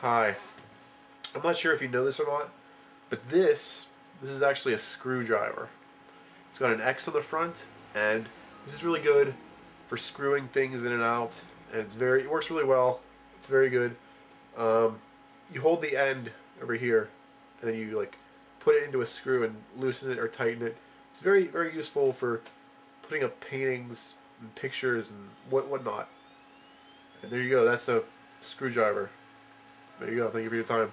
Hi. I'm not sure if you know this or not, but this this is actually a screwdriver. It's got an X on the front, and this is really good for screwing things in and out. And it's very it works really well. It's very good. Um, you hold the end over here, and then you like put it into a screw and loosen it or tighten it. It's very very useful for putting up paintings and pictures and what whatnot. And there you go. That's a screwdriver. There you go. Thank you for your time.